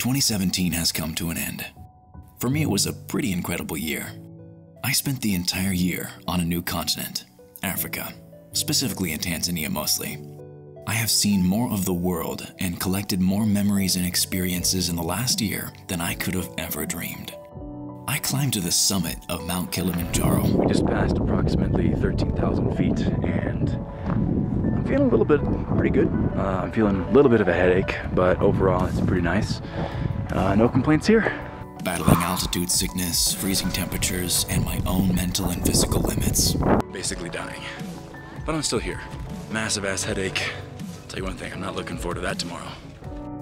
2017 has come to an end. For me, it was a pretty incredible year. I spent the entire year on a new continent, Africa, specifically in Tanzania mostly. I have seen more of the world and collected more memories and experiences in the last year than I could have ever dreamed. I climbed to the summit of Mount Kilimanjaro. We just passed approximately 13,000 feet and feeling a little bit pretty good. Uh, I'm feeling a little bit of a headache, but overall it's pretty nice. Uh, no complaints here. Battling altitude sickness, freezing temperatures, and my own mental and physical limits. Basically dying. But I'm still here. Massive ass headache. Tell you one thing, I'm not looking forward to that tomorrow.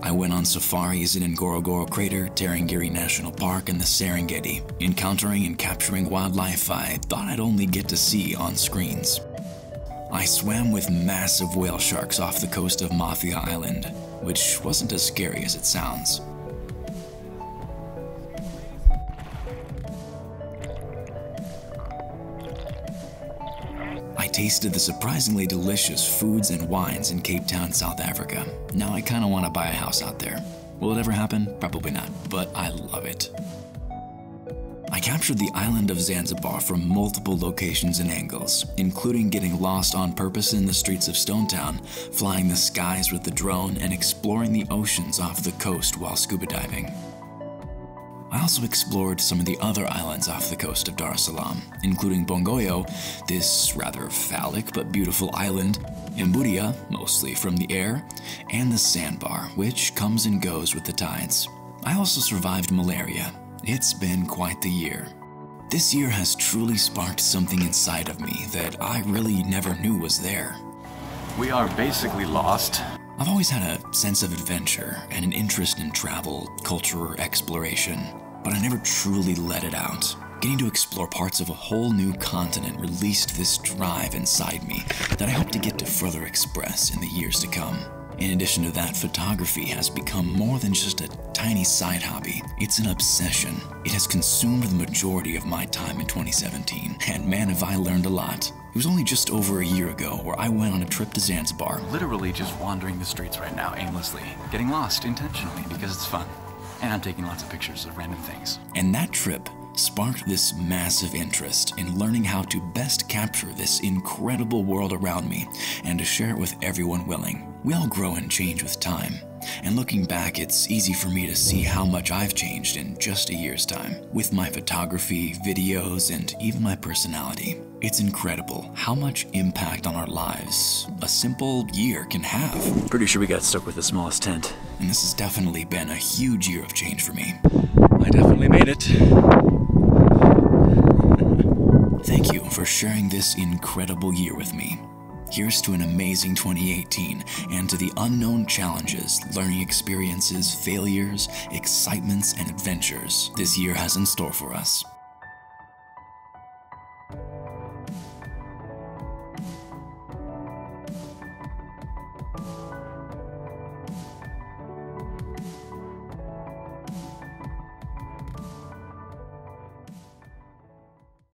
I went on safaris in Ngorongoro Crater, Tarangire National Park, and the Serengeti, encountering and capturing wildlife I thought I'd only get to see on screens. I swam with massive whale sharks off the coast of Mafia Island, which wasn't as scary as it sounds. I tasted the surprisingly delicious foods and wines in Cape Town, South Africa. Now I kinda wanna buy a house out there. Will it ever happen? Probably not, but I love it. I captured the island of Zanzibar from multiple locations and angles, including getting lost on purpose in the streets of Stonetown, flying the skies with the drone, and exploring the oceans off the coast while scuba diving. I also explored some of the other islands off the coast of Dar es Salaam, including Bongoyo, this rather phallic but beautiful island, Mbudya, mostly from the air, and the sandbar, which comes and goes with the tides. I also survived malaria. It's been quite the year. This year has truly sparked something inside of me that I really never knew was there. We are basically lost. I've always had a sense of adventure and an interest in travel, culture, or exploration, but I never truly let it out. Getting to explore parts of a whole new continent released this drive inside me that I hope to get to further express in the years to come. In addition to that, photography has become more than just a tiny side hobby. It's an obsession. It has consumed the majority of my time in 2017, and man, have I learned a lot. It was only just over a year ago where I went on a trip to Zanzibar. Literally just wandering the streets right now aimlessly, getting lost intentionally because it's fun. And I'm taking lots of pictures of random things. And that trip sparked this massive interest in learning how to best capture this incredible world around me and to share it with everyone willing. We all grow and change with time. And looking back, it's easy for me to see how much I've changed in just a year's time. With my photography, videos, and even my personality. It's incredible how much impact on our lives a simple year can have. Pretty sure we got stuck with the smallest tent. And this has definitely been a huge year of change for me. I definitely made it. This incredible year with me. Here's to an amazing 2018 and to the unknown challenges, learning experiences, failures, excitements, and adventures this year has in store for us.